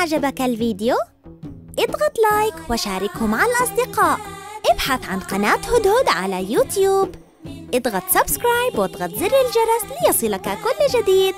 أعجبك الفيديو؟ اضغط like وشاركه مع الأصدقاء. ابحث عن قناة هدهد على يوتيوب. اضغط subscribe واضغط زر الجرس ليصلك كل جديد.